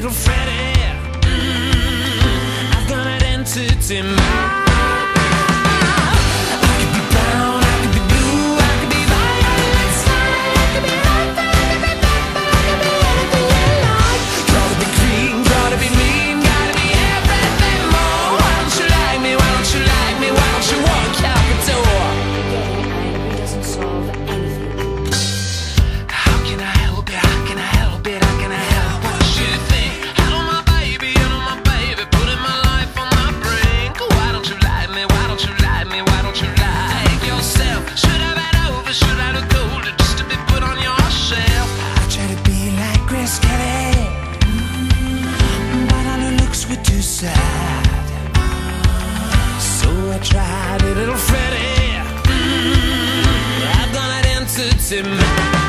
little Freddie. Mm, I've got an entity mind. Maxim.